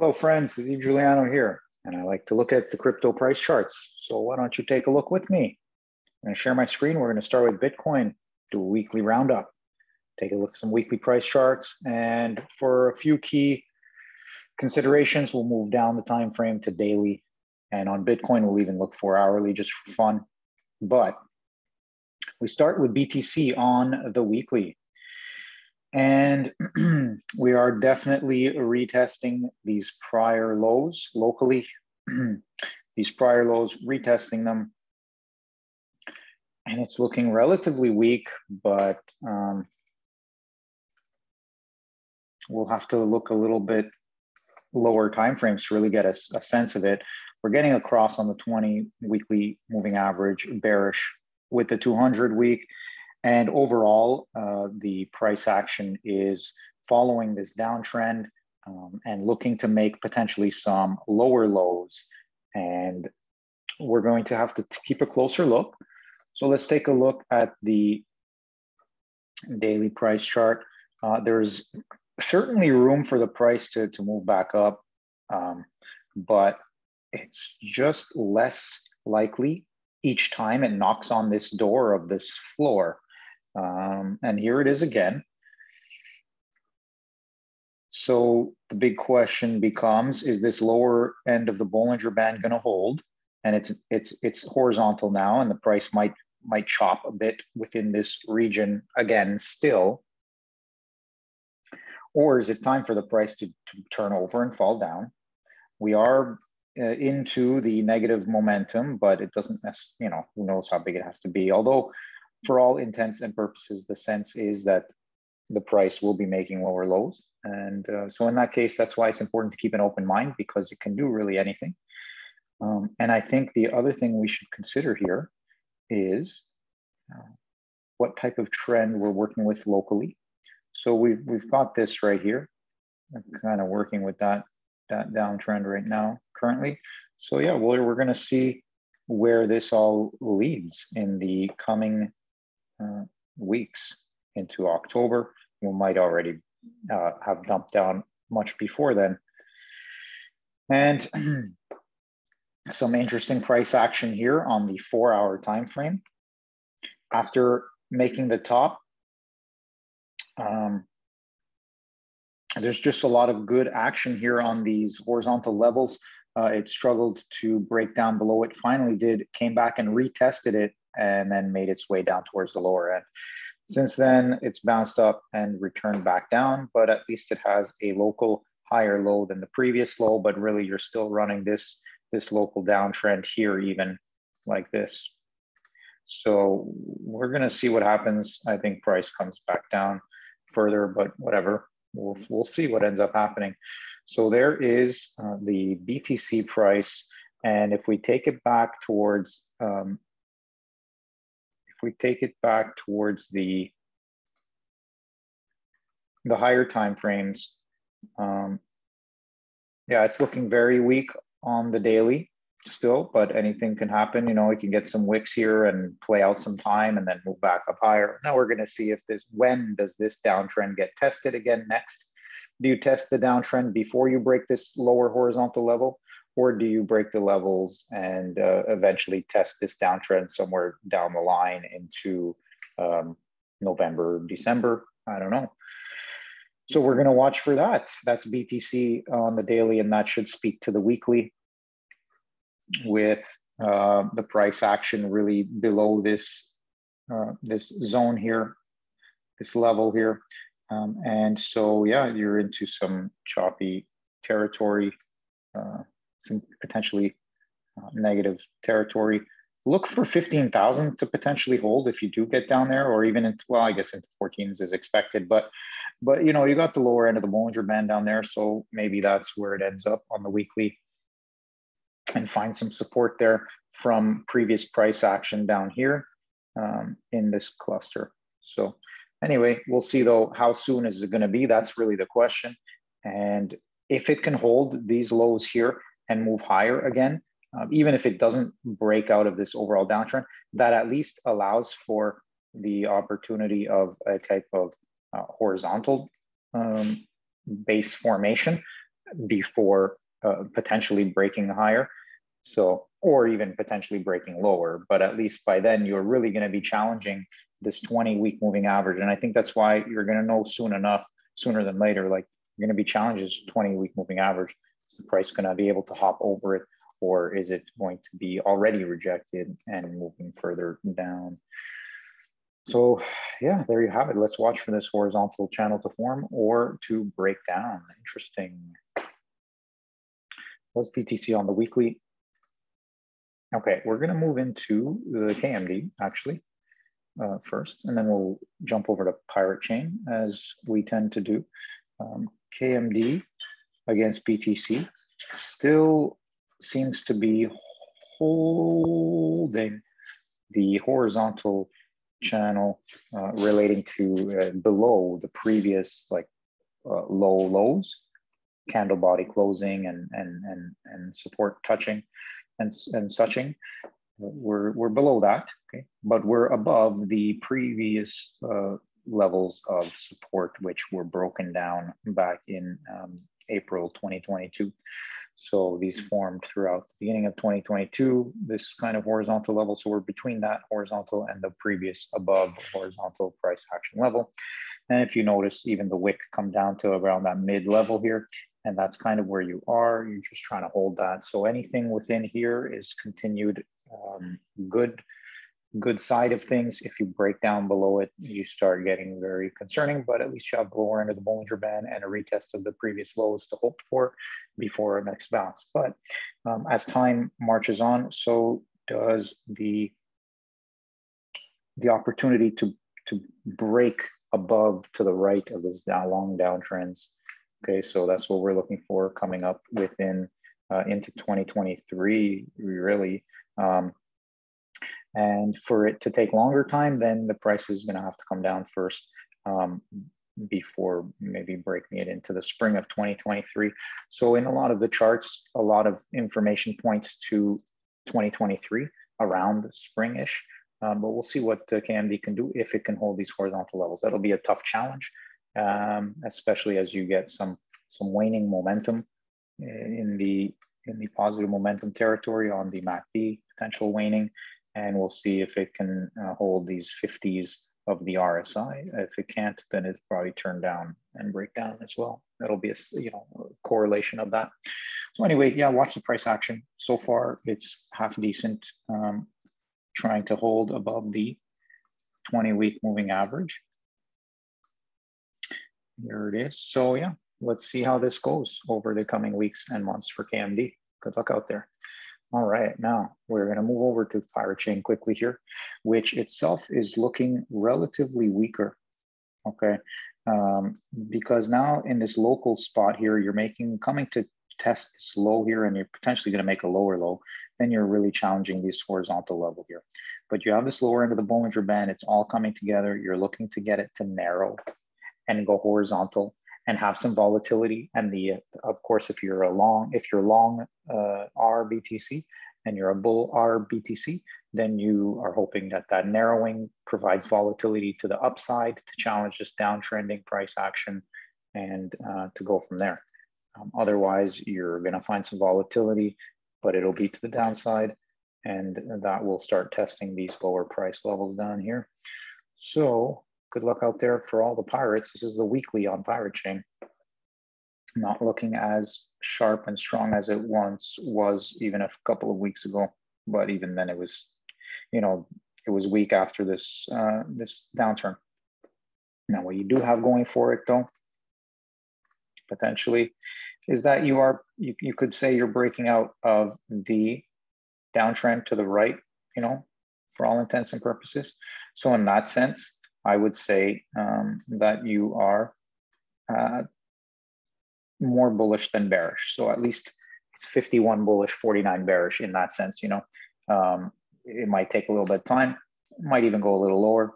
Hello, friends. This is Giuliano here, and I like to look at the crypto price charts. So why don't you take a look with me? I'm going to share my screen. We're going to start with Bitcoin, do a weekly roundup, take a look at some weekly price charts, and for a few key considerations, we'll move down the time frame to daily. And on Bitcoin, we'll even look for hourly just for fun. But we start with BTC on the weekly. And we are definitely retesting these prior lows locally. these prior lows, retesting them. And it's looking relatively weak, but um, we'll have to look a little bit lower timeframes to really get a, a sense of it. We're getting across on the 20 weekly moving average bearish with the 200 week and overall, uh, the price action is following this downtrend um, and looking to make potentially some lower lows. And we're going to have to keep a closer look. So let's take a look at the daily price chart. Uh, there's certainly room for the price to, to move back up, um, but it's just less likely each time it knocks on this door of this floor. Um, and here it is again. So the big question becomes, is this lower end of the Bollinger Band going to hold? And it's it's it's horizontal now, and the price might might chop a bit within this region again still. Or is it time for the price to, to turn over and fall down? We are uh, into the negative momentum, but it doesn't you know, who knows how big it has to be. Although for all intents and purposes, the sense is that the price will be making lower lows. And uh, so in that case, that's why it's important to keep an open mind because it can do really anything. Um, and I think the other thing we should consider here is uh, what type of trend we're working with locally. So we've, we've got this right here. I'm kind of working with that, that downtrend right now currently. So yeah, well, we're going to see where this all leads in the coming uh, weeks into October. We might already uh, have dumped down much before then. And some interesting price action here on the four hour time frame. After making the top, um, there's just a lot of good action here on these horizontal levels. Uh, it struggled to break down below it, finally did, came back and retested it and then made its way down towards the lower end. Since then, it's bounced up and returned back down, but at least it has a local higher low than the previous low, but really you're still running this, this local downtrend here even like this. So we're gonna see what happens. I think price comes back down further, but whatever, we'll, we'll see what ends up happening. So there is uh, the BTC price. And if we take it back towards um, we take it back towards the the higher time frames, um, yeah, it's looking very weak on the daily still, but anything can happen. You know, we can get some wicks here and play out some time and then move back up higher. Now we're going to see if this, when does this downtrend get tested again next? Do you test the downtrend before you break this lower horizontal level? Or do you break the levels and uh, eventually test this downtrend somewhere down the line into um, November, December? I don't know. So we're going to watch for that. That's BTC on the daily, and that should speak to the weekly with uh, the price action really below this uh, this zone here, this level here. Um, and so, yeah, you're into some choppy territory uh, some potentially uh, negative territory. Look for 15,000 to potentially hold if you do get down there, or even into, well, I guess into 14s is expected, but, but you know, you got the lower end of the Bollinger Band down there. So maybe that's where it ends up on the weekly and find some support there from previous price action down here um, in this cluster. So anyway, we'll see though, how soon is it gonna be? That's really the question. And if it can hold these lows here, and move higher again, um, even if it doesn't break out of this overall downtrend, that at least allows for the opportunity of a type of uh, horizontal um, base formation before uh, potentially breaking higher. So, or even potentially breaking lower, but at least by then you're really going to be challenging this 20 week moving average. And I think that's why you're going to know soon enough, sooner than later, like you're going to be challenged this 20 week moving average. Is the price going to be able to hop over it, or is it going to be already rejected and moving further down? So yeah, there you have it. Let's watch for this horizontal channel to form or to break down. Interesting. Was BTC on the weekly? Okay, we're gonna move into the KMD actually uh, first, and then we'll jump over to Pirate Chain as we tend to do. Um, KMD against BTC still seems to be holding the horizontal channel uh, relating to uh, below the previous like uh, low lows, candle body closing and and and and support touching and and suching. We're we're below that, okay, but we're above the previous uh, levels of support, which were broken down back in um, April 2022. So these formed throughout the beginning of 2022, this kind of horizontal level. So we're between that horizontal and the previous above horizontal price action level. And if you notice, even the wick come down to around that mid level here, and that's kind of where you are. You're just trying to hold that. So anything within here is continued um, good good side of things. If you break down below it, you start getting very concerning, but at least you have the lower end of the Bollinger Band and a retest of the previous lows to hope for before a next bounce. But um, as time marches on, so does the, the opportunity to, to break above to the right of this down, long downtrends. Okay, so that's what we're looking for coming up within uh, into 2023, really. Um, and for it to take longer time, then the price is going to have to come down first um, before maybe breaking it into the spring of 2023. So in a lot of the charts, a lot of information points to 2023 around springish. Um, but we'll see what the KMD can do if it can hold these horizontal levels. That'll be a tough challenge, um, especially as you get some some waning momentum in the in the positive momentum territory on the MACD potential waning and we'll see if it can uh, hold these 50s of the RSI. If it can't, then it's probably turn down and break down as well. That'll be a you know correlation of that. So anyway, yeah, watch the price action. So far, it's half decent, um, trying to hold above the 20-week moving average. Here it is. So yeah, let's see how this goes over the coming weeks and months for KMD. Good luck out there. All right, now we're going to move over to Pirate Chain quickly here, which itself is looking relatively weaker. Okay, um, because now in this local spot here, you're making coming to test this low here, and you're potentially going to make a lower low. Then you're really challenging this horizontal level here. But you have this lower end of the Bollinger Band; it's all coming together. You're looking to get it to narrow and go horizontal and have some volatility. And the, of course, if you're a long, if you're long uh, RBTC and you're a bull RBTC, then you are hoping that that narrowing provides volatility to the upside to challenge this downtrending price action and uh, to go from there. Um, otherwise, you're going to find some volatility, but it'll be to the downside, and that will start testing these lower price levels down here. So good luck out there for all the pirates. This is the weekly on Pirate Chain. Not looking as sharp and strong as it once was even a couple of weeks ago, but even then it was, you know, it was weak after this uh, this downturn. Now, what you do have going for it, though, potentially, is that you are you, you could say you're breaking out of the downtrend to the right, you know, for all intents and purposes. So in that sense, I would say um, that you are uh, more bullish than bearish. So at least it's 51 bullish, 49 bearish in that sense. You know, um, it might take a little bit of time, might even go a little lower.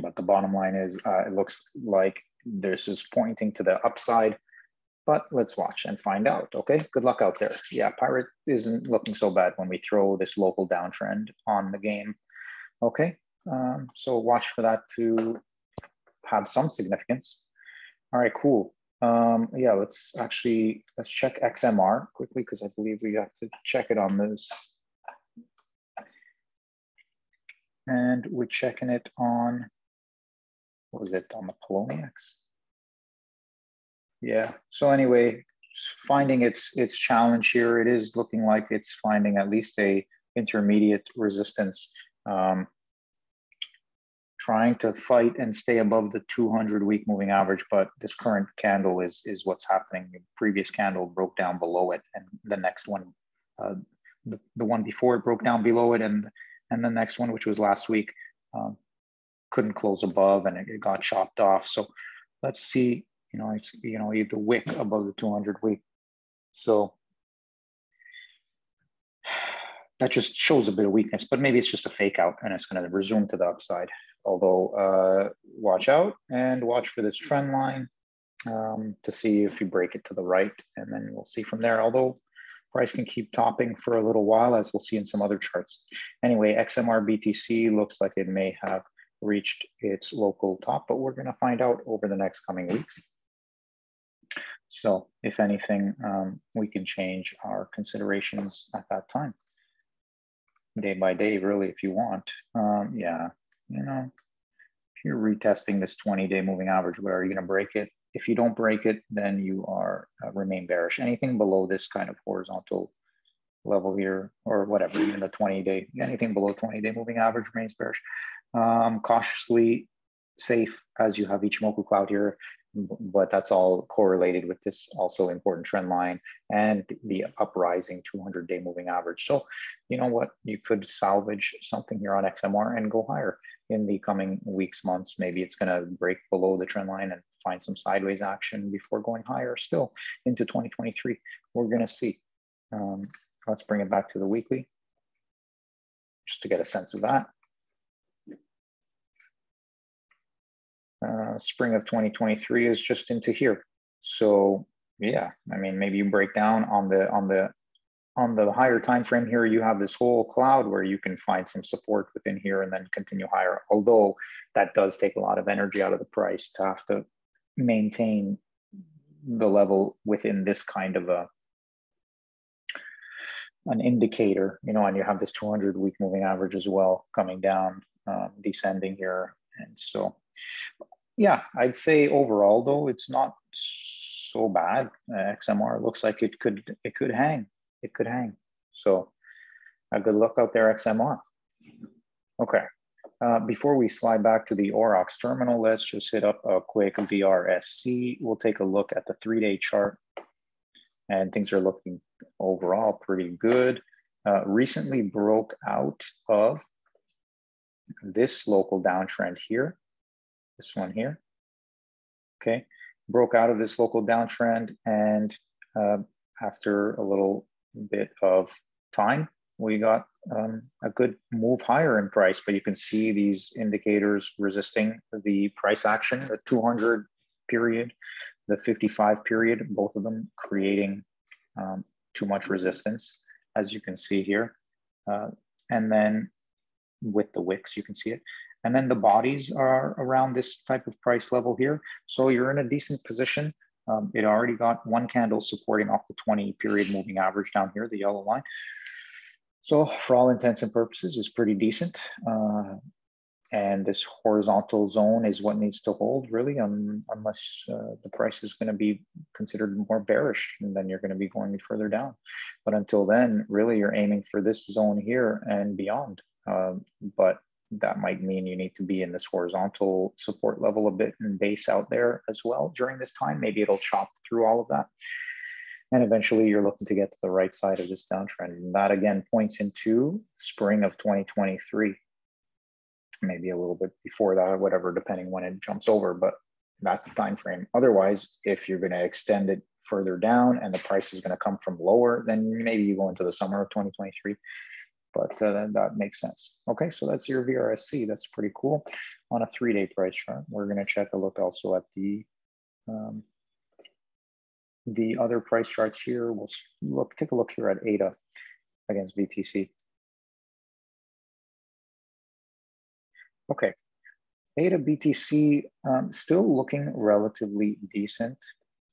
But the bottom line is, uh, it looks like this is pointing to the upside. But let's watch and find out. Okay, good luck out there. Yeah, Pirate isn't looking so bad when we throw this local downtrend on the game. Okay, um, so watch for that to have some significance. All right, cool. Um, yeah, let's actually, let's check XMR quickly because I believe we have to check it on this. And we're checking it on, what was it, on the Poloniex? Yeah, so anyway, finding its its challenge here, it is looking like it's finding at least a intermediate resistance. Um, trying to fight and stay above the 200 week moving average, but this current candle is is what's happening. The previous candle broke down below it, and the next one, uh, the, the one before it broke down below it, and and the next one, which was last week, um, couldn't close above, and it, it, got chopped off. So let's see, you know, it's you know the wick above the 200 week. So that just shows a bit of weakness, but maybe it's just a fake out and it's going to resume to the upside although uh, watch out and watch for this trend line um, to see if you break it to the right, and then we'll see from there. Although price can keep topping for a little while, as we'll see in some other charts. Anyway, XMR BTC looks like it may have reached its local top, but we're going to find out over the next coming weeks. So if anything, um, we can change our considerations at that time. Day by day, really, if you want. Um, yeah, you know, if you're retesting this 20 day moving average, where are you going to break it? If you don't break it, then you are uh, remain bearish. Anything below this kind of horizontal level here, or whatever, even the 20 day, anything below 20 day moving average remains bearish. Um, cautiously safe as you have Ichimoku cloud here but that's all correlated with this also important trend line and the uprising 200 day moving average. So, you know what, you could salvage something here on XMR and go higher in the coming weeks, months. Maybe it's going to break below the trend line and find some sideways action before going higher still into 2023. We're going to see. Um, let's bring it back to the weekly just to get a sense of that. Uh, spring of 2023 is just into here. So yeah, I mean, maybe you break down on the on the on the higher time frame here, you have this whole cloud where you can find some support within here and then continue higher. Although that does take a lot of energy out of the price to have to maintain the level within this kind of a an indicator, you know, and you have this 200 week moving average as well coming down, um, descending here. And so yeah, I'd say overall though, it's not so bad. Uh, XMR looks like it could it could hang. It could hang. So a good look out there, XMR. Okay. Uh, before we slide back to the Aurochs terminal, let's just hit up a quick VRSC. We'll take a look at the three-day chart and things are looking overall pretty good. Uh, recently broke out of this local downtrend here this one here, okay, broke out of this local downtrend and uh, after a little bit of time, we got um, a good move higher in price, but you can see these indicators resisting the price action, the 200 period, the 55 period, both of them creating um, too much resistance, as you can see here. Uh, and then with the wicks, you can see it. And then the bodies are around this type of price level here. So you're in a decent position. Um, it already got one candle supporting off the 20 period moving average down here, the yellow line. So for all intents and purposes, is pretty decent. Uh, and this horizontal zone is what needs to hold really um, unless uh, the price is going to be considered more bearish and then you're going to be going further down but until then really you're aiming for this zone here and beyond um, but that might mean you need to be in this horizontal support level a bit and base out there as well during this time. Maybe it'll chop through all of that. And eventually you're looking to get to the right side of this downtrend. And that again points into spring of 2023. Maybe a little bit before that, whatever, depending when it jumps over, but that's the time frame. Otherwise, if you're going to extend it further down and the price is going to come from lower, then maybe you go into the summer of 2023 but uh, that makes sense. Okay, so that's your VRSC. That's pretty cool. On a three-day price chart, we're going to check a look also at the um, the other price charts here. We'll look take a look here at ADA against BTC. Okay, ADA BTC um, still looking relatively decent.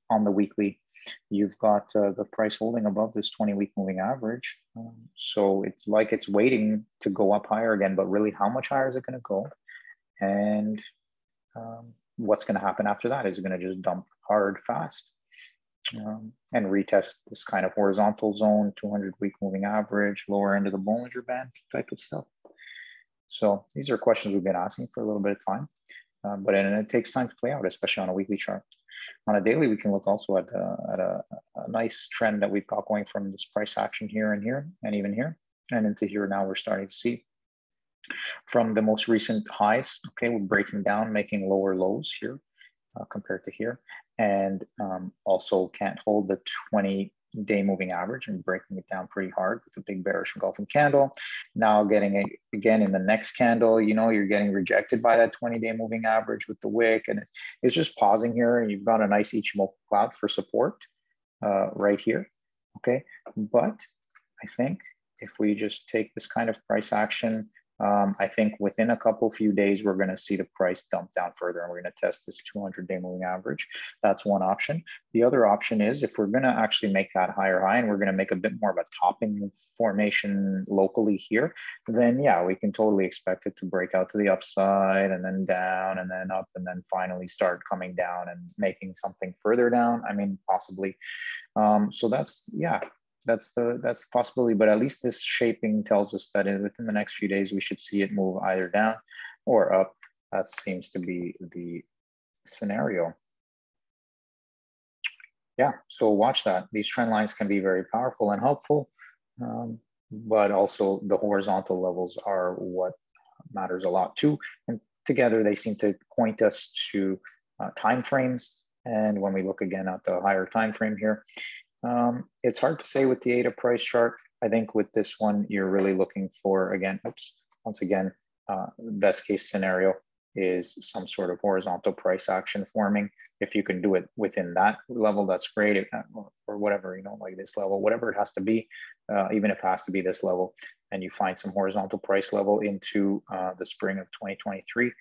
on the weekly, you've got uh, the price holding above this 20 week moving average. Um, so it's like it's waiting to go up higher again, but really how much higher is it going to go? And um, what's going to happen after that? Is it going to just dump hard fast? Um, and retest this kind of horizontal zone, 200 week moving average, lower end of the Bollinger Band type of stuff. So these are questions we've been asking for a little bit of time, um, but and it takes time to play out, especially on a weekly chart. On a daily, we can look also at, uh, at a, a, nice trend that we've got going from this price action here and here, and even here, and into here now we're starting to see. From the most recent highs, okay, we're breaking down, making lower lows here uh, compared to here, and um, also can't hold the 20 day moving average and breaking it down pretty hard with a big bearish engulfing candle. Now getting it again in the next candle, you know, you're getting rejected by that 20 day moving average with the wick and it's, it's just pausing here and you've got a nice Ichimoku cloud for support uh, right here, okay? But I think if we just take this kind of price action um, I think within a couple few days, we're going to see the price dump down further and we're going to test this 200 day moving average. That's one option. The other option is if we're going to actually make that higher high and we're going to make a bit more of a topping formation locally here, then yeah, we can totally expect it to break out to the upside and then down and then up and then finally start coming down and making something further down. I mean, possibly. Um, so that's, yeah, that's the that's the possibility. But at least this shaping tells us that in, within the next few days we should see it move either down or up. That seems to be the scenario. Yeah, so watch that. These trend lines can be very powerful and helpful, um, but also the horizontal levels are what matters a lot too. And together they seem to point us to uh, time frames. And when we look again at the higher time frame here, um, it's hard to say with the ADA price chart. I think with this one, you're really looking for, again, oops, once again, uh, best case scenario is some sort of horizontal price action forming. If you can do it within that level, that's great, if, or, or, whatever, you know, like this level, whatever it has to be, uh, even if it has to be this level, and you find some horizontal price level into uh, the spring of 2023,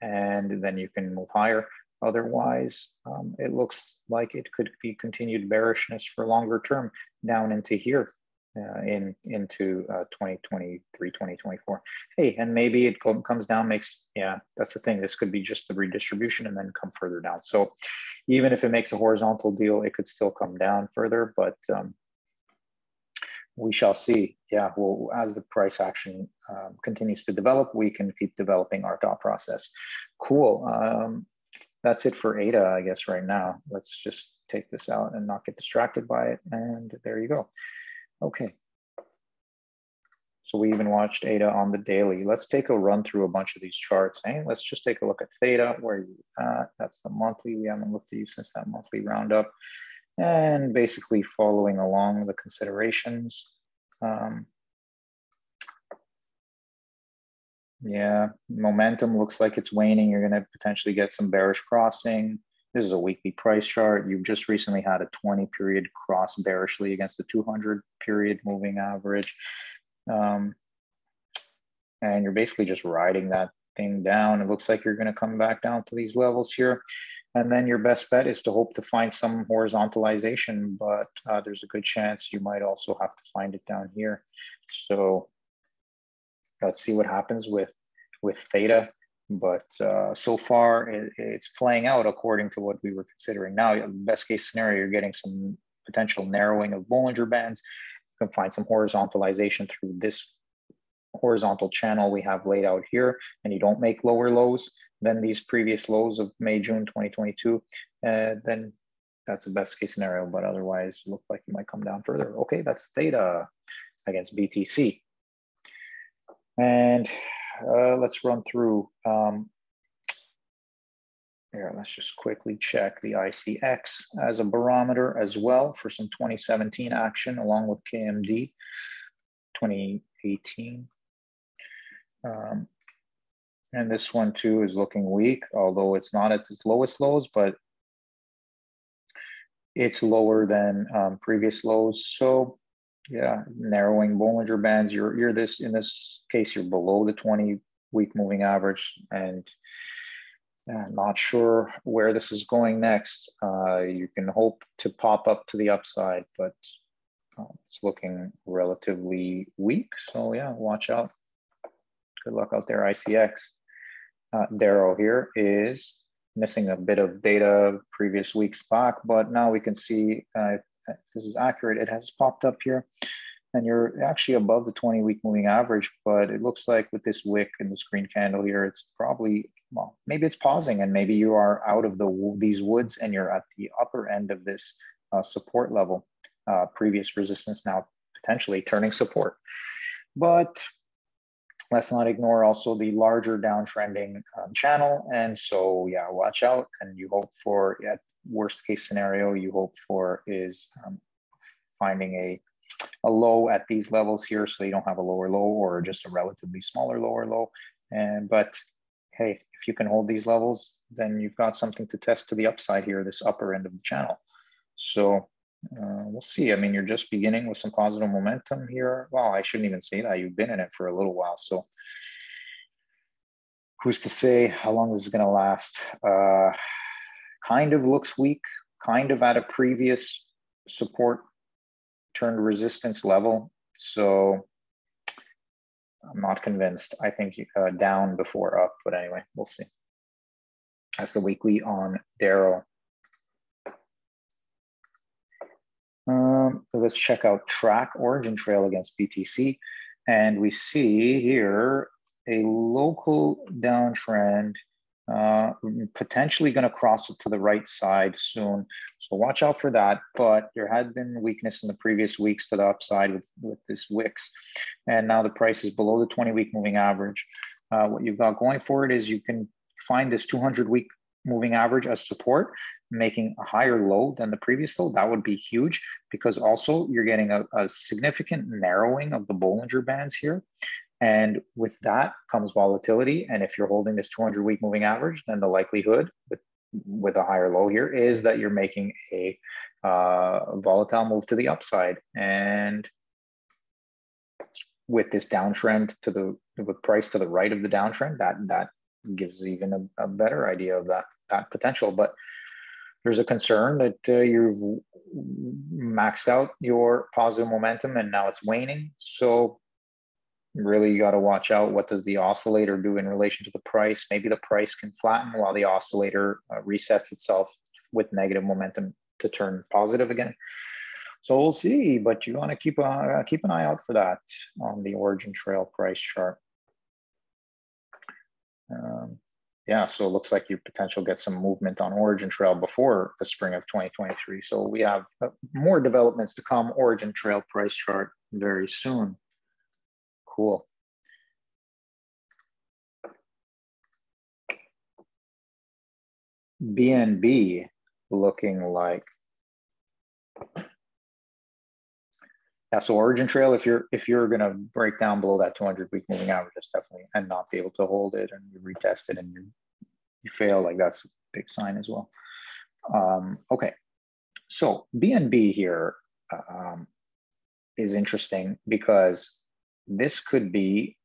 and then you can move higher. Otherwise, um, it looks like it could be continued bearishness for longer term down into here uh, in into uh, 2023, 2024. Hey, and maybe it comes down, makes, yeah, that's the thing. This could be just the redistribution and then come further down. So even if it makes a horizontal deal, it could still come down further, but um, we shall see. Yeah, well, as the price action um, continues to develop, we can keep developing our thought process. Cool. Um, that's it for ADA, I guess, right now. Let's just take this out and not get distracted by it. And there you go. Okay. So we even watched ADA on the daily. Let's take a run through a bunch of these charts. Hey, let's just take a look at theta, where you at. That's the monthly. We haven't looked at you since that monthly roundup. And basically following along the considerations. Um, Yeah, momentum looks like it's waning. You're going to potentially get some bearish crossing. This is a weekly price chart. You've just recently had a 20 period cross bearishly against the 200 period moving average. Um, and you're basically just riding that thing down. It looks like you're going to come back down to these levels here. And then your best bet is to hope to find some horizontalization, but uh, there's a good chance you might also have to find it down here. So let's see what happens with with theta. But uh, so far it, it's playing out according to what we were considering. Now best case scenario you're getting some potential narrowing of bollinger bands. You can find some horizontalization through this horizontal channel we have laid out here and you don't make lower lows than these previous lows of may june 2022 uh, then that's a best case scenario. But otherwise look like you might come down further. Okay that's theta against btc and uh, let's run through, um, here, let's just quickly check the ICX as a barometer as well for some 2017 action along with KMD 2018. Um, and this one too is looking weak, although it's not at its lowest lows, but it's lower than um, previous lows. So yeah, narrowing Bollinger Bands. You're you're this in this case you're below the 20 week moving average, and uh, not sure where this is going next. Uh, you can hope to pop up to the upside, but uh, it's looking relatively weak. So yeah, watch out. Good luck out there, ICX. Uh, Dero here is missing a bit of data previous weeks back, but now we can see uh, if this is accurate, it has popped up here and you're actually above the 20 week moving average, but it looks like with this wick and the green candle here, it's probably, well, maybe it's pausing and maybe you are out of the these woods and you're at the upper end of this uh, support level, uh, previous resistance now potentially turning support. But let's not ignore also the larger downtrending um, channel. And so, yeah, watch out. And you hope for, at worst case scenario, you hope for is um, finding a a low at these levels here so you don't have a lower low or just a relatively smaller lower low. And but hey, if you can hold these levels, then you've got something to test to the upside here, this upper end of the channel. So uh, we'll see. I mean, you're just beginning with some positive momentum here. Well, I shouldn't even say that. You've been in it for a little while. So who's to say how long this is going to last? Uh, kind of looks weak, kind of at a previous support turned resistance level. So I'm not convinced. I think uh, down before up, but anyway, we'll see. That's the weekly on Dero. Um, so let's check out TRAC origin trail against BTC. And we see here a local downtrend uh, potentially going to cross it to the right side soon. So watch out for that. But there had been weakness in the previous weeks to the upside with, with this wicks. And now the price is below the 20 week moving average. Uh, what you've got going for it is you can find this 200 week moving average as support, making a higher low than the previous low. That would be huge because also you're getting a, a significant narrowing of the Bollinger Bands here. And with that comes volatility. And if you're holding this 200 week moving average, then the likelihood with, with a higher low here is that you're making a uh, volatile move to the upside. And with this downtrend to the with price to the right of the downtrend, that that gives even a, a better idea of that that potential. But there's a concern that uh, you've maxed out your positive momentum and now it's waning. So really you got to watch out what does the oscillator do in relation to the price? Maybe the price can flatten while the oscillator uh, resets itself with negative momentum to turn positive again. So we'll see but you want to keep uh, keep an eye out for that on the origin trail price chart. Um, yeah so it looks like you potential get some movement on origin trail before the spring of 2023 so we have uh, more developments to come origin trail price chart very soon cool. BNB looking like yeah, so origin trail, if you're if you're gonna break down below that 200 week moving average, that's definitely and not be able to hold it and you retest it and you you fail, like that's a big sign as well. Um, okay, so BNB here um, is interesting because this could be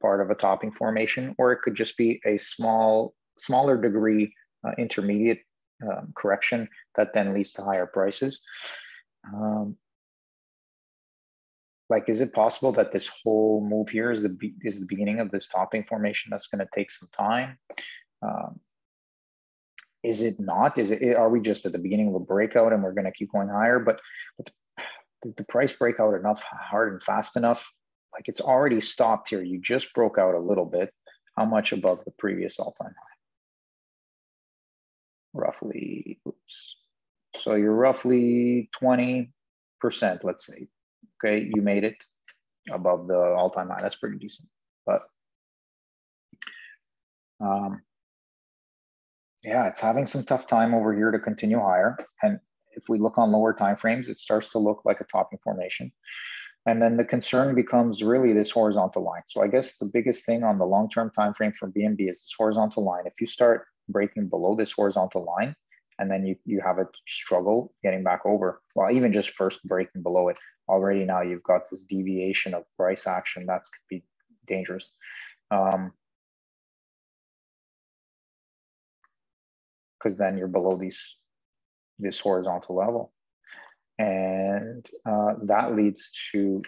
part of a topping formation, or it could just be a small, smaller degree uh, intermediate um, correction that then leads to higher prices. Um, like, is it possible that this whole move here is the is the beginning of this topping formation that's going to take some time? Um, is it not? Is it? Are we just at the beginning of a breakout and we're going to keep going higher? But, but the, the price breakout enough hard and fast enough like it's already stopped here. You just broke out a little bit. How much above the previous all-time high? Roughly, oops. So you're roughly 20%, let's say. Okay, you made it above the all-time high. That's pretty decent. But um, yeah, it's having some tough time over here to continue higher. And if we look on lower time frames, it starts to look like a topping formation. And then the concern becomes really this horizontal line. So I guess the biggest thing on the long-term time frame for BNB is this horizontal line. If you start breaking below this horizontal line, and then you, you have a struggle getting back over, well, even just first breaking below it, already now you've got this deviation of price action that could be dangerous. Um, because then you're below these this horizontal level. And uh, that leads to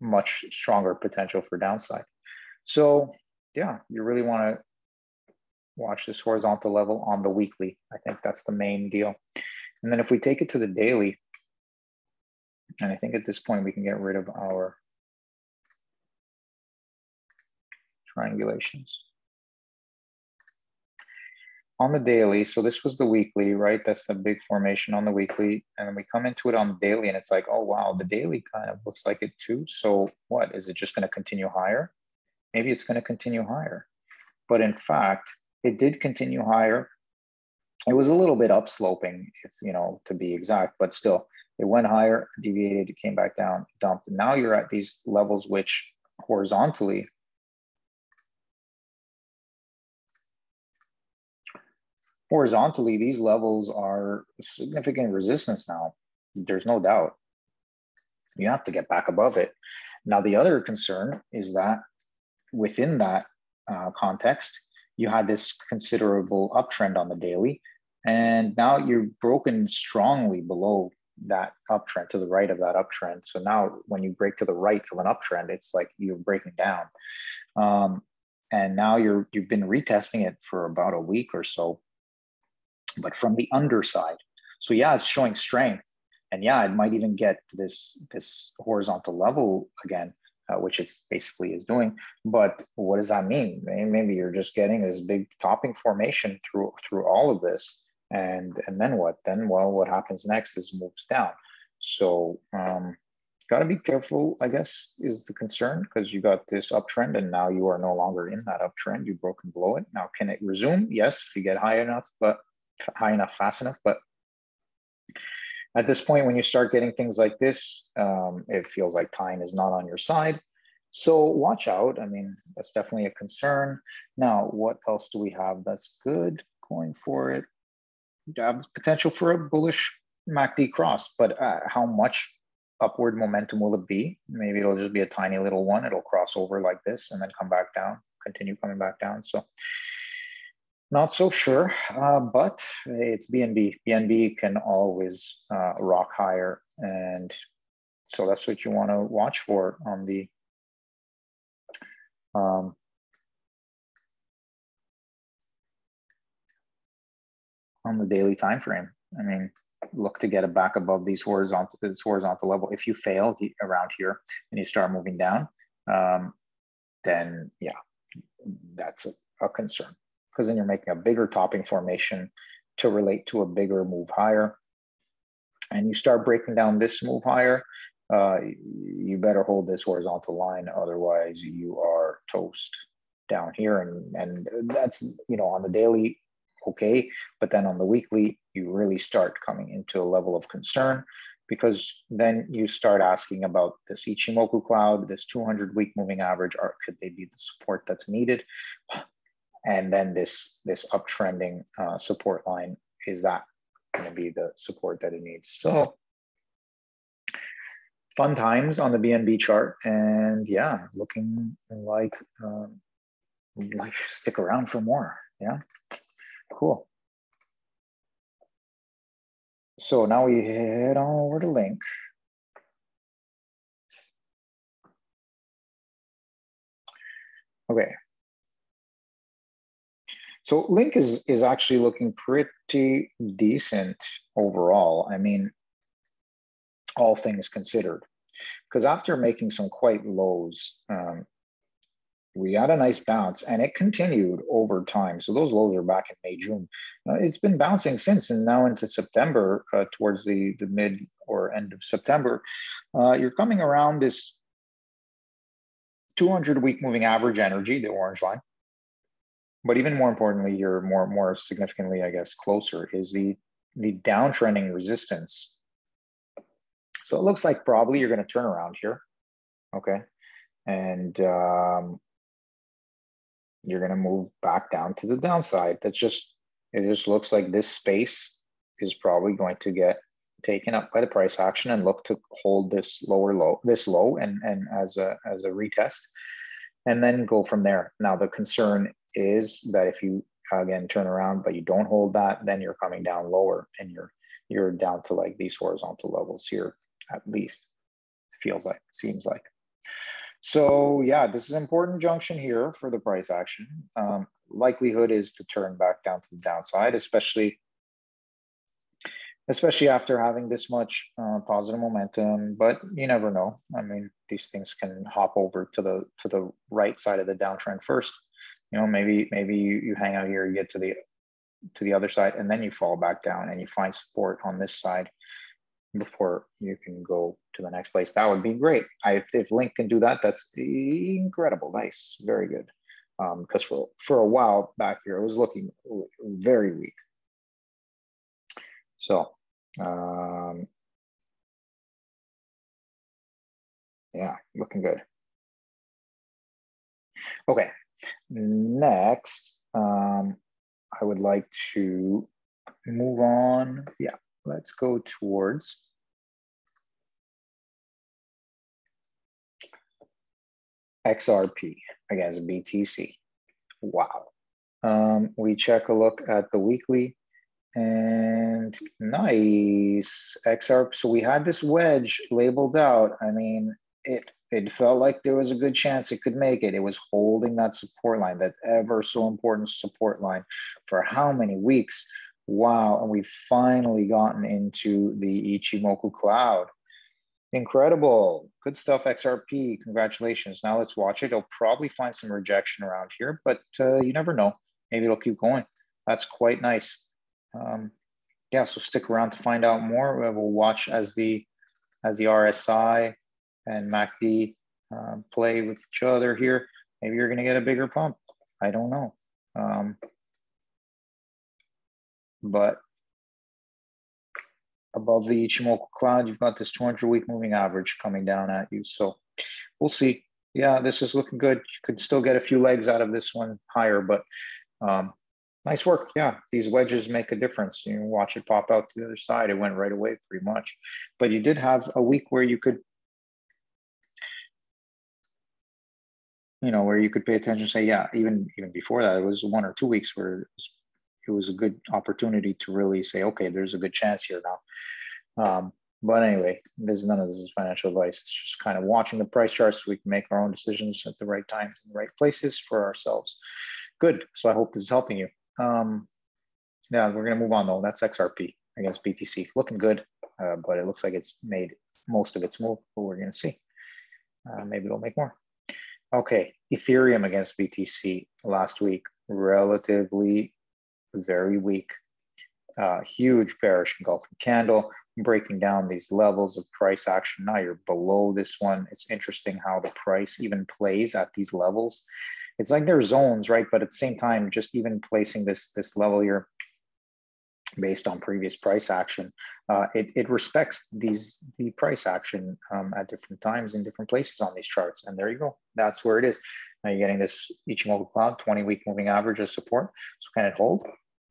much stronger potential for downside. So yeah, you really want to watch this horizontal level on the weekly. I think that's the main deal. And then if we take it to the daily, and I think at this point we can get rid of our triangulations. On the daily, so this was the weekly, right? That's the big formation on the weekly. And then we come into it on the daily and it's like, oh, wow, the daily kind of looks like it too. So what, is it just gonna continue higher? Maybe it's gonna continue higher. But in fact, it did continue higher. It was a little bit upsloping, if you know, to be exact, but still, it went higher, deviated, it came back down, dumped. And now you're at these levels which horizontally horizontally, these levels are significant resistance now. There's no doubt. You have to get back above it. Now, the other concern is that within that uh, context, you had this considerable uptrend on the daily, and now you're broken strongly below that uptrend to the right of that uptrend. So now when you break to the right of an uptrend, it's like you're breaking down. Um, and now you're you've been retesting it for about a week or so but from the underside. So yeah, it's showing strength, and yeah, it might even get this this horizontal level again, uh, which it's basically is doing. But what does that mean? Maybe you're just getting this big topping formation through through all of this, and and then what? Then well, what happens next is moves down. So um, got to be careful, I guess, is the concern because you got this uptrend and now you are no longer in that uptrend. You've broken below it. Now, can it resume? Yes, if you get high enough, but high enough fast enough. But at this point, when you start getting things like this, um, it feels like time is not on your side. So watch out. I mean, that's definitely a concern. Now, what else do we have that's good going for it? You have potential for a bullish MACD cross, but uh, how much upward momentum will it be? Maybe it'll just be a tiny little one. It'll cross over like this and then come back down, continue coming back down. So not so sure, uh, but it's BNB. BNB can always uh, rock higher, and so that's what you want to watch for on the um, on the daily time frame. I mean, look to get it back above these horizontal this horizontal level. If you fail around here and you start moving down, um, then yeah, that's a, a concern because then you're making a bigger topping formation to relate to a bigger move higher. And you start breaking down this move higher, uh, you better hold this horizontal line, otherwise you are toast down here. And, and that's, you know, on the daily, okay, but then on the weekly, you really start coming into a level of concern because then you start asking about this Ichimoku cloud, this 200 week moving average, or could they be the support that's needed? And then this this uptrending uh, support line is that going to be the support that it needs? So fun times on the bnb chart and yeah looking like um, like stick around for more. Yeah. Cool. So now we head on over to link. Okay so Link is is actually looking pretty decent overall. I mean, all things considered, because after making some quite lows, um, we got a nice bounce and it continued over time. So those lows are back in May, June. Uh, it's been bouncing since and now into September, uh, towards the, the mid or end of September. Uh, you're coming around this 200 week moving average energy, the orange line but even more importantly, you're more more significantly, I guess, closer is the the downtrending resistance. So it looks like probably you're going to turn around here, okay, and um, you're going to move back down to the downside. That's just it. Just looks like this space is probably going to get taken up by the price action and look to hold this lower low, this low, and and as a as a retest, and then go from there. Now the concern is that if you again turn around, but you don't hold that, then you're coming down lower and you're you're down to like these horizontal levels here at least. Feels like, seems like. So yeah, this is important junction here for the price action. Um, likelihood is to turn back down to the downside, especially especially after having this much uh, positive momentum. But you never know. I mean, these things can hop over to the to the right side of the downtrend first. You know, maybe maybe you, you hang out here, you get to the to the other side, and then you fall back down and you find support on this side before you can go to the next place. That would be great. I, if Link can do that, that's incredible. Nice, very good. Because um, for for a while back here, it was looking very weak. So um, yeah, looking good. Okay, next, um, I would like to move on. Yeah, let's go towards XRP against BTC. Wow. Um, we check a look at the weekly and nice XRP. So we had this wedge labeled out. I mean, it it felt like there was a good chance it could make it. It was holding that support line, that ever so important support line for how many weeks? Wow. And we've finally gotten into the Ichimoku cloud. Incredible. Good stuff, XRP. Congratulations. Now let's watch it. It'll probably find some rejection around here, but uh, you never know. Maybe it'll keep going. That's quite nice um, yeah, so stick around to find out more. We'll watch as the as the RSI and MACD uh, play with each other here. Maybe you're going to get a bigger pump. I don't know. Um, but above the Ichimoku cloud, you've got this 200 week moving average coming down at you. So we'll see. Yeah, this is looking good. You could still get a few legs out of this one higher, but um, Nice work. Yeah, these wedges make a difference. You watch it pop out to the other side. It went right away pretty much. But you did have a week where you could, you know, where you could pay attention. Say, yeah, even even before that, it was one or two weeks where it was, it was a good opportunity to really say, okay, there's a good chance here now. Um, but anyway, there's none of this is financial advice. It's just kind of watching the price charts so we can make our own decisions at the right times in the right places for ourselves. Good. So I hope this is helping you. Um, yeah, we're gonna move on though. That's XRP against BTC. Looking good, uh, but it looks like it's made most of its move, but we're gonna see. Uh, maybe it'll make more. Okay, Ethereum against BTC last week, relatively very weak. Uh, huge bearish engulfing candle, breaking down these levels of price action. Now you're below this one. It's interesting how the price even plays at these levels it's like they're zones, right? But at the same time, just even placing this this level here based on previous price action, uh, it, it respects these the price action um, at different times in different places on these charts. And there you go. That's where it is. Now you're getting this Ichimoku cloud 20 week moving average as support. So can it hold?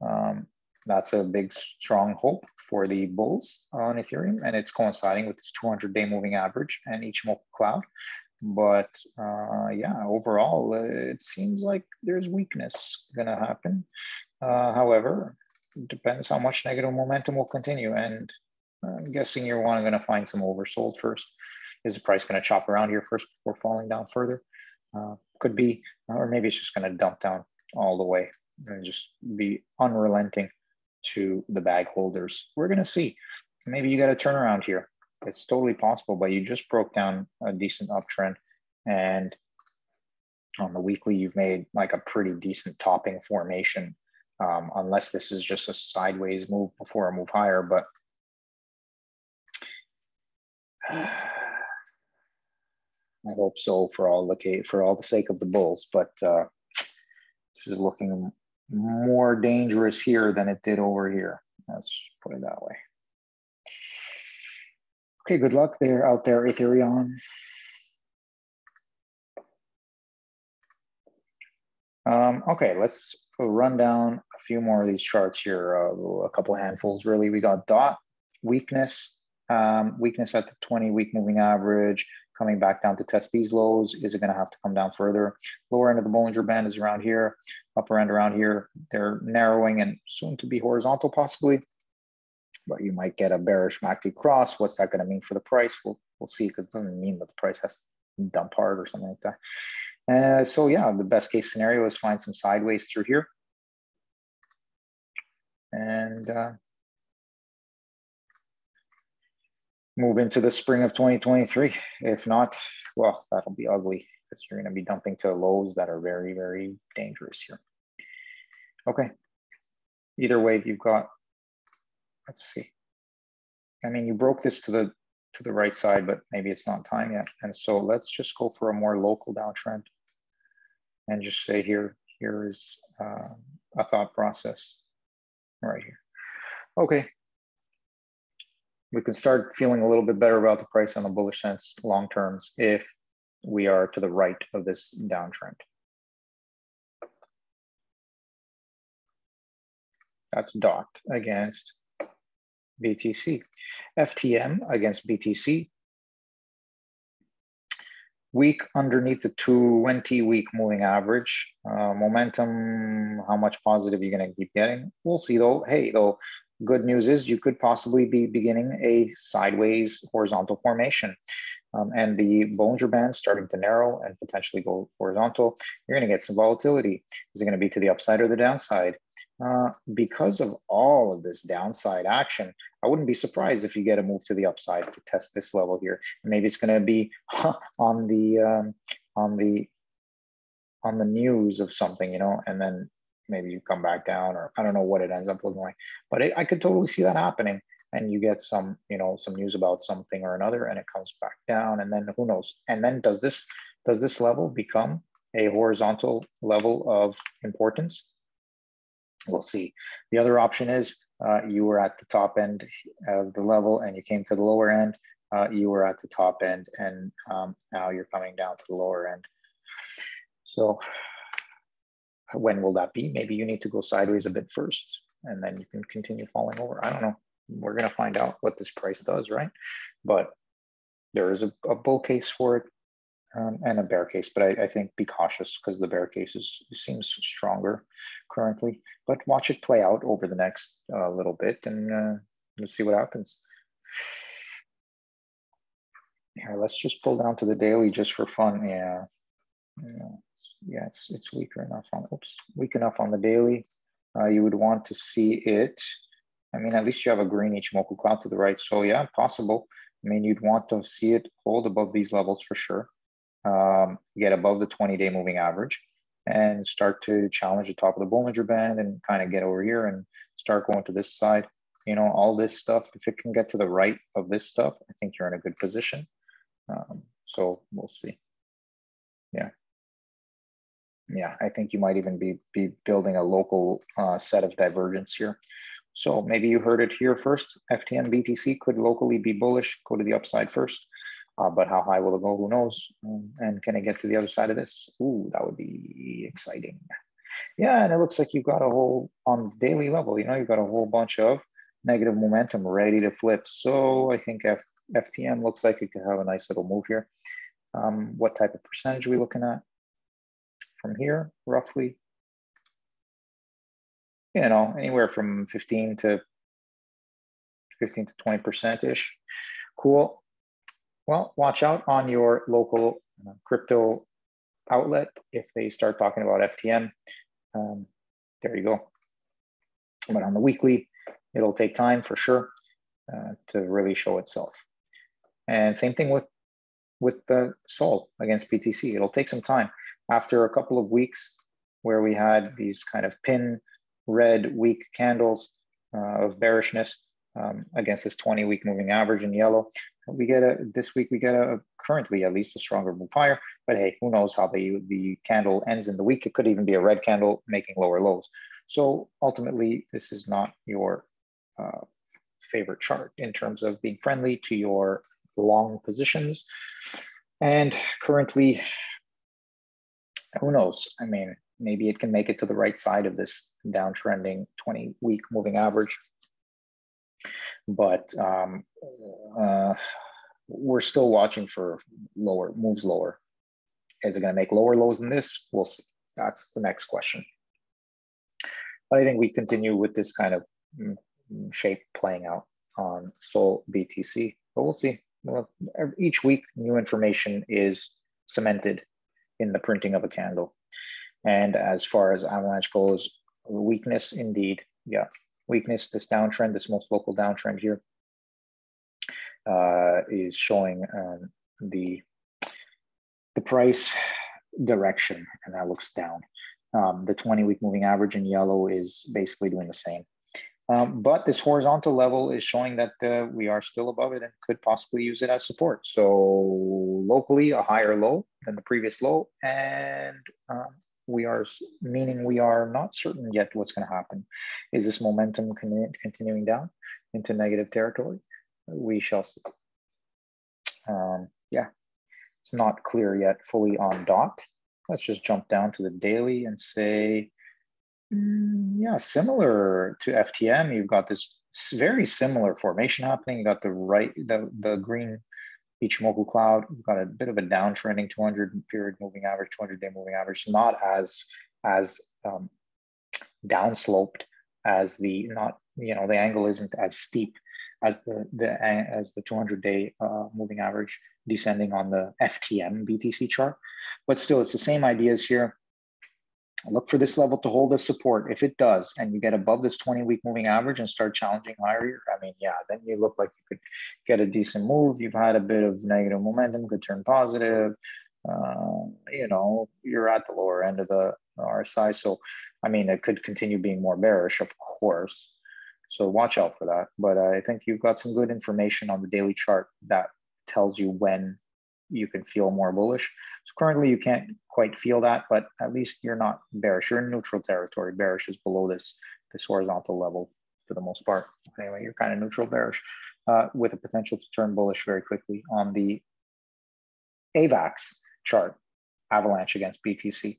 Um, that's a big strong hope for the bulls on Ethereum, and it's coinciding with this 200 day moving average and Ichimoku cloud. But uh, yeah, overall, uh, it seems like there's weakness going to happen. Uh, however, depends how much negative momentum will continue. And I'm guessing you're one going to find some oversold first. Is the price going to chop around here first before falling down further? Uh, could be, or maybe it's just going to dump down all the way and just be unrelenting to the bag holders. We're going to see. Maybe you got a turnaround here it's totally possible, but you just broke down a decent uptrend. And on the weekly, you've made like a pretty decent topping formation, um, unless this is just a sideways move before a move higher. But I hope so for all the for all the sake of the bulls. But uh, this is looking more dangerous here than it did over here. Let's put it that way. Okay, good luck there out there, Ethereum. Um, okay, let's run down a few more of these charts here, uh, a couple handfuls really. We got dot weakness, um, weakness at the 20 week moving average, coming back down to test these lows. Is it going to have to come down further? Lower end of the Bollinger Band is around here, upper end around here. They're narrowing and soon to be horizontal possibly, but you might get a bearish MACD cross. What's that going to mean for the price? We'll, we'll see because it doesn't mean that the price has to dump hard or something like that. Uh, so yeah, the best case scenario is find some sideways through here. And uh, move into the spring of 2023. If not, well, that'll be ugly because you're going to be dumping to lows that are very, very dangerous here. Okay. Either way, you've got, let's see. I mean, you broke this to the to the right side, but maybe it's not time yet. And so let's just go for a more local downtrend and just say here, here is uh, a thought process right here. Okay, we can start feeling a little bit better about the price on the bullish sense long terms if we are to the right of this downtrend. That's dot against BTC. FTM against BTC. Weak underneath the 20 week moving average. Uh, momentum, how much positive you're going to keep getting. We'll see though. Hey, though, good news is you could possibly be beginning a sideways horizontal formation. Um, and the Bollinger Band starting to narrow and potentially go horizontal, you're going to get some volatility. Is it going to be to the upside or the downside? Uh, because of all of this downside action, I wouldn't be surprised if you get a move to the upside to test this level here. maybe it's going to be on the um, on the on the news of something, you know, and then maybe you come back down or I don't know what it ends up looking like. But it, I could totally see that happening. And you get some, you know, some news about something or another, and it comes back down, and then who knows? And then does this does this level become a horizontal level of importance? We'll see. The other option is uh, you were at the top end of the level and you came to the lower end. Uh, you were at the top end and um, now you're coming down to the lower end. So when will that be? Maybe you need to go sideways a bit first and then you can continue falling over. I don't know. We're going to find out what this price does, right? But there is a, a bull case for it um, and a bear case, but I, I think be cautious because the bear case is, seems stronger currently. But watch it play out over the next uh, little bit and uh, let's see what happens. Here, let's just pull down to the daily just for fun. Yeah. yeah yeah, it's it's weaker enough on oops, weak enough on the daily. Uh, you would want to see it. I mean, at least you have a green Ichimoku cloud to the right. So yeah, possible. I mean, you'd want to see it hold above these levels for sure. Um, get above the 20-day moving average and start to challenge the top of the Bollinger Band and kind of get over here and start going to this side. You know, all this stuff, if it can get to the right of this stuff, I think you're in a good position. Um, so we'll see. Yeah yeah, I think you might even be, be building a local uh, set of divergence here. So maybe you heard it here first. FTM BTC could locally be bullish, go to the upside first. Uh, but how high will it go? Who knows? Um, and can it get to the other side of this? Ooh, that would be exciting. Yeah, and it looks like you've got a whole on daily level. You know, you've got a whole bunch of negative momentum ready to flip. So I think F, FTM looks like it could have a nice little move here. Um, what type of percentage are we looking at? from here, roughly? You know, anywhere from 15 to 15 to 20%-ish. Cool. Well, watch out on your local uh, crypto outlet if they start talking about FTM. Um, there you go. But on the weekly, it'll take time for sure uh, to really show itself. And same thing with with the Sol against BTC. It'll take some time after a couple of weeks where we had these kind of pin red weak candles uh, of bearishness um, against this 20 week moving average in yellow. We get a, this week we get a, currently at least a stronger move higher, but hey, who knows how the, the candle ends in the week. It could even be a red candle making lower lows. So ultimately, this is not your uh, favorite chart in terms of being friendly to your long positions. And currently, who knows? I mean, maybe it can make it to the right side of this downtrending 20 week moving average. But um, uh, we're still watching for lower moves lower. Is it going to make lower lows than this? We'll see. That's the next question. But I think we continue with this kind of mm, mm, shape playing out on Sol BTC, but we'll see. Well, each week, new information is cemented in the printing of a candle. And as far as Avalanche goes, weakness indeed. Yeah, weakness, this downtrend, this most local downtrend here uh, is showing um, the, the price direction, and that looks down. Um, the 20 week moving average in yellow is basically doing the same. Um, but this horizontal level is showing that uh, we are still above it and could possibly use it as support. So locally, a higher low than the previous low, and um, we are meaning we are not certain yet what's going to happen. Is this momentum con continuing down into negative territory? We shall see. Um, yeah, it's not clear yet fully on dot. Let's just jump down to the daily and say Mm, yeah, similar to FTM, you've got this very similar formation happening. You got the right, the, the green Ichimoku cloud. we've got a bit of a downtrending 200 period moving average, 200 day moving average, not as as um, downsloped as the not you know the angle isn't as steep as the the as the 200 day uh, moving average descending on the FTM BTC chart, but still it's the same ideas here look for this level to hold the support. If it does, and you get above this 20 week moving average and start challenging higher, I mean, yeah, then you look like you could get a decent move. You've had a bit of negative momentum, could turn positive. Uh, you know, you're at the lower end of the RSI. So, I mean, it could continue being more bearish, of course. So watch out for that. But I think you've got some good information on the daily chart that tells you when you can feel more bullish. So currently you can't quite feel that, but at least you're not bearish. You're in neutral territory. Bearish is below this, this horizontal level for the most part. Anyway, you're kind of neutral bearish uh, with a potential to turn bullish very quickly on the AVAX chart, avalanche against BTC.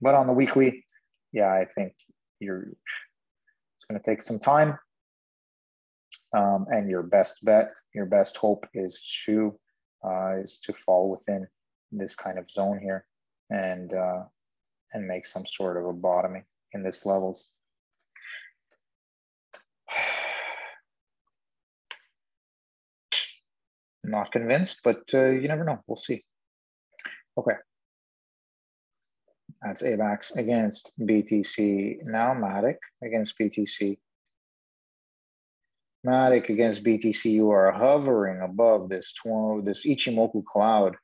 But on the weekly, yeah, I think you're, it's gonna take some time. Um, and your best bet, your best hope is to uh, is to fall within this kind of zone here and uh, and make some sort of a bottoming in this levels. Not convinced, but uh, you never know. We'll see. Okay. That's AVAX against BTC. Now Matic against BTC. Matic against BTC, you are hovering above this this Ichimoku cloud.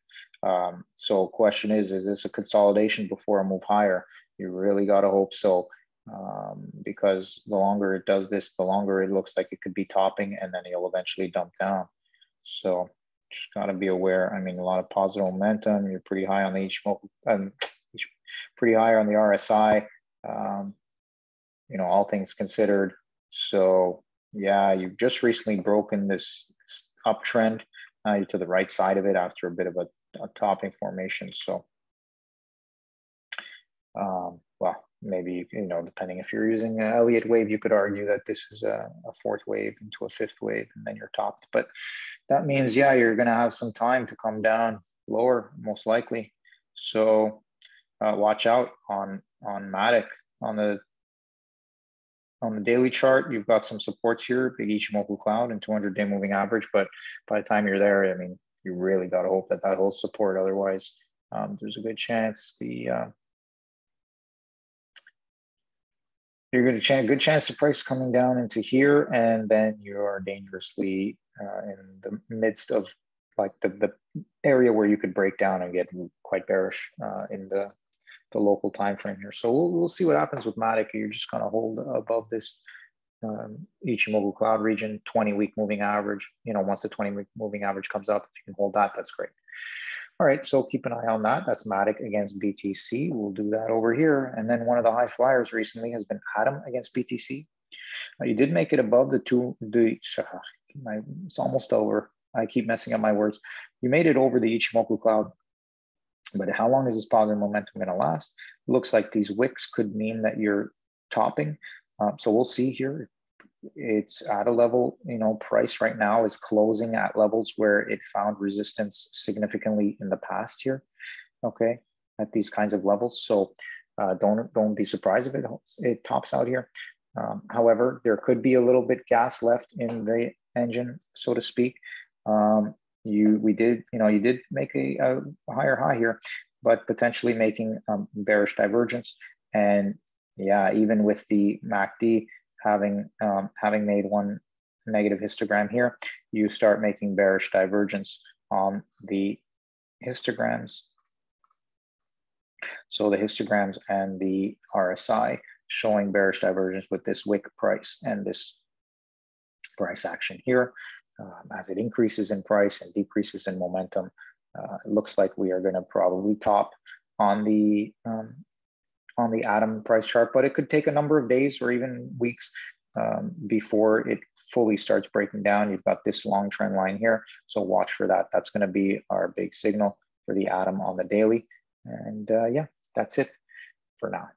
Um, so question is, is this a consolidation before a move higher? You really got to hope so. Um, because the longer it does this, the longer it looks like it could be topping and then you'll eventually dump down. So just got to be aware. I mean, a lot of positive momentum. You're pretty high on the Ichimoku, um, pretty high on the RSI, um, you know, all things considered. So yeah, you've just recently broken this uptrend uh, to the right side of it after a bit of a, a topping formation. So, um, well, maybe, you know, depending if you're using an Elliott wave, you could argue that this is a, a, fourth wave into a fifth wave and then you're topped. But that means, yeah, you're going to have some time to come down lower, most likely. So uh, watch out on, on Matic on the on the daily chart, you've got some supports here, big Ichimoku cloud and 200 day moving average. But by the time you're there, I mean, you really got to hope that that holds support. Otherwise, um, there's a good chance the uh, you're going to chance good chance the price coming down into here, and then you are dangerously uh, in the midst of like the, the area where you could break down and get quite bearish uh, in the the local time frame here. So we'll, we'll see what happens with Matic. You're just going to hold above this um, Ichimoku cloud region, 20 week moving average. You know, once the 20 week moving average comes up, if you can hold that, that's great. All right, so keep an eye on that. That's Matic against BTC. We'll do that over here. And then one of the high flyers recently has been Atom against BTC. Uh, you did make it above the two, the, it's almost over. I keep messing up my words. You made it over the Ichimoku cloud but how long is this positive momentum going to last? Looks like these wicks could mean that you're topping. Um, so we'll see here. it's at a level, you know, price right now is closing at levels where it found resistance significantly in the past here, okay, at these kinds of levels. So uh, don't don't be surprised if it it tops out here. Um, however, there could be a little bit gas left in the engine, so to speak. Um, you we did you know you did make a, a higher high here, but potentially making um, bearish divergence. And yeah, even with the MACD having um, having made one negative histogram here, you start making bearish divergence on the histograms. So the histograms and the RSI showing bearish divergence with this wick price and this price action here. Um, as it increases in price and decreases in momentum, uh, it looks like we are going to probably top on the um, on the atom price chart, but it could take a number of days or even weeks um, before it fully starts breaking down. You've got this long trend line here, so watch for that. That's going to be our big signal for the atom on the daily. And uh, yeah, that's it for now.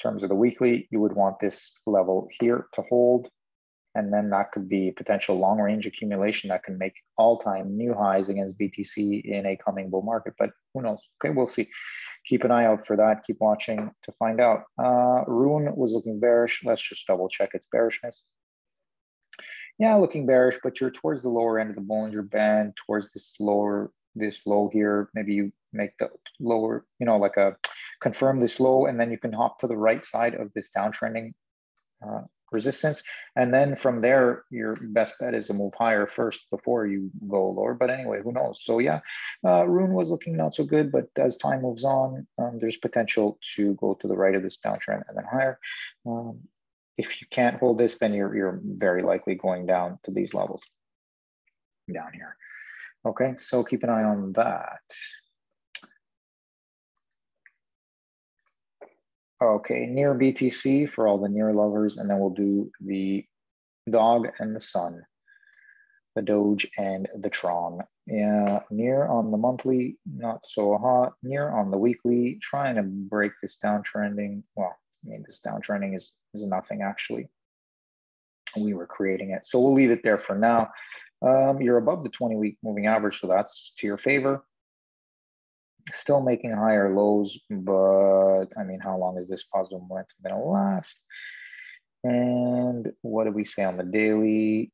Terms of the weekly, you would want this level here to hold and then that could be potential long range accumulation that can make all time new highs against BTC in a coming bull market. But who knows? Okay, we'll see. Keep an eye out for that. Keep watching to find out. Uh, Rune was looking bearish. Let's just double check its bearishness. Yeah, looking bearish, but you're towards the lower end of the Bollinger Band, towards this lower, this low here. Maybe you make the lower, you know, like a confirm this low, and then you can hop to the right side of this downtrending uh, resistance. And then from there, your best bet is to move higher first before you go lower. But anyway, who knows? So yeah, uh, Rune was looking not so good, but as time moves on, um, there's potential to go to the right of this downtrend and then higher. Um, if you can't hold this, then you're, you're very likely going down to these levels down here. Okay, so keep an eye on that. Okay, near BTC for all the near lovers, and then we'll do the dog and the sun, the Doge and the Tron. Yeah, near on the monthly, not so hot. Near on the weekly, trying to break this downtrending. Well, I mean, this downtrending is, is nothing actually. We were creating it. So we'll leave it there for now. Um, you're above the 20 week moving average, so that's to your favor still making higher lows, but I mean, how long is this positive momentum going to last? And what do we say on the daily?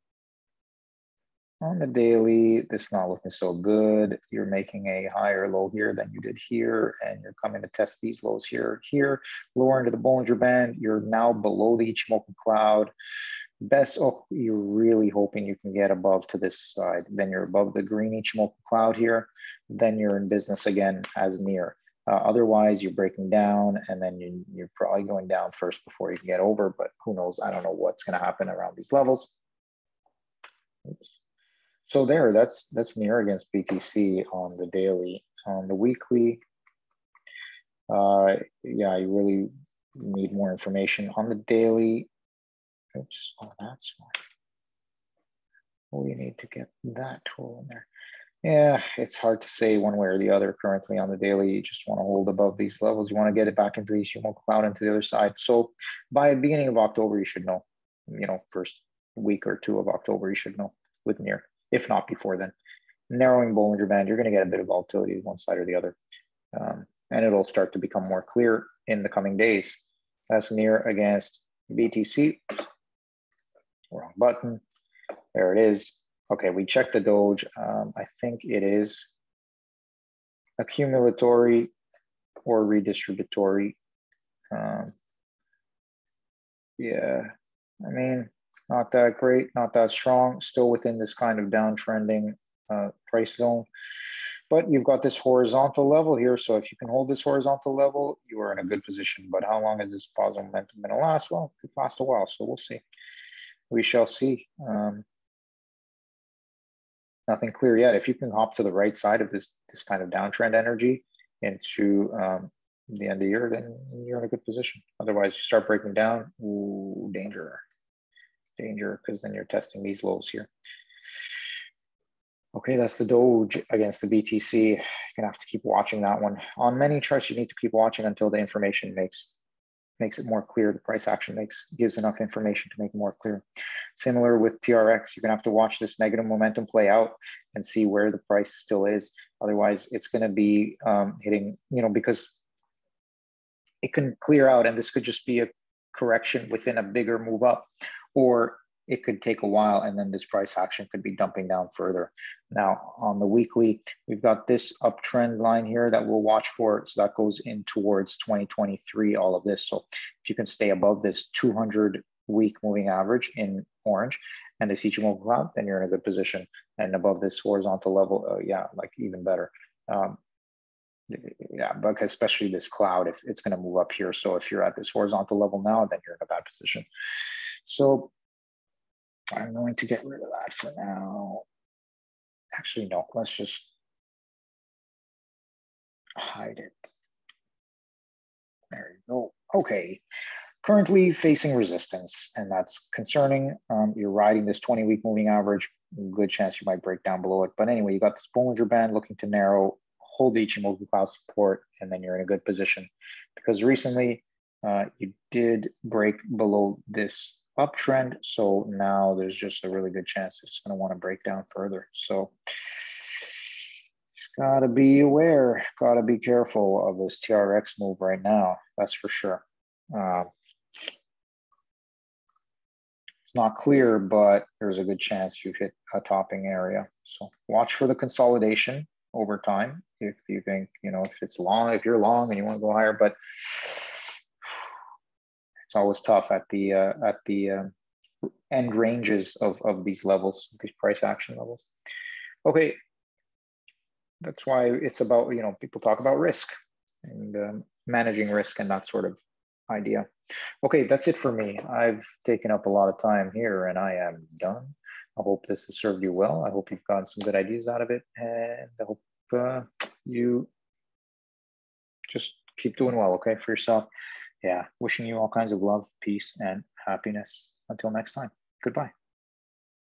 On the daily, this is not looking so good. You're making a higher low here than you did here, and you're coming to test these lows here. Here, lower into the Bollinger Band, you're now below the Ichimoku cloud best oh you're really hoping you can get above to this side. Then you're above the green ichimoku cloud here. Then you're in business again as near. Uh, otherwise you're breaking down and then you, you're probably going down first before you can get over but who knows? I don't know what's going to happen around these levels. Oops. so there that's that's near against btc on the daily. On the weekly uh yeah you really need more information. On the daily Oops, oh, that's why. We need to get that tool in there. Yeah, it's hard to say one way or the other currently on the daily. You just want to hold above these levels. You want to get it back into the Ichimoku cloud into the other side. So by the beginning of October, you should know, you know, first week or two of October, you should know with near, if not before then. Narrowing Bollinger Band, you're going to get a bit of volatility one side or the other. Um, and it'll start to become more clear in the coming days. That's near against BTC wrong button. There it is. Okay, we checked the Doge. Um, I think it is accumulatory or redistributory. Um, yeah, I mean, not that great, not that strong, still within this kind of downtrending uh, price zone. But you've got this horizontal level here. So if you can hold this horizontal level, you are in a good position. But how long is this positive momentum going to last? Well, it could last a while. So we'll see we shall see. Um, nothing clear yet. If you can hop to the right side of this this kind of downtrend energy into um, the end of the year, then you're in a good position. Otherwise, you start breaking down, ooh, danger, danger, because then you're testing these lows here. Okay, that's the Doge against the BTC. You're gonna have to keep watching that one. On many charts, you need to keep watching until the information makes makes it more clear. The price action makes gives enough information to make more clear. Similar with TRX, you're gonna have to watch this negative momentum play out and see where the price still is. Otherwise, it's gonna be um, hitting, you know, because it can clear out and this could just be a correction within a bigger move up, or it could take a while and then this price action could be dumping down further. Now on the weekly, we've got this uptrend line here that we'll watch for. So that goes in towards 2023, all of this. So if you can stay above this 200 week moving average in orange and the Ichimoku cloud, then you're in a good position. And above this horizontal level, uh, yeah, like even better. Um, yeah, but especially this cloud, if it's going to move up here. So if you're at this horizontal level now, then you're in a bad position. So I'm going to get rid of that for now. Actually, no, let's just hide it. There you go. Okay, currently facing resistance, and that's concerning. Um, you're riding this 20 week moving average, good chance you might break down below it. But anyway, you got this Bollinger Band looking to narrow, hold the Ichimoku Cloud support, and then you're in a good position. Because recently uh, you did break below this uptrend. So now there's just a really good chance it's going to want to break down further. So got to be aware, got to be careful of this TRX move right now. That's for sure. Uh, it's not clear, but there's a good chance you hit a topping area. So watch for the consolidation over time. If you think, you know, if it's long, if you're long and you want to go higher, but always tough at the uh, at the uh, end ranges of of these levels, these price action levels. Okay, that's why it's about you know people talk about risk and um, managing risk and that sort of idea. Okay, that's it for me. I've taken up a lot of time here and I am done. I hope this has served you well. I hope you've gotten some good ideas out of it and I hope uh, you just keep doing well, okay, for yourself yeah, wishing you all kinds of love, peace, and happiness. Until next time, goodbye.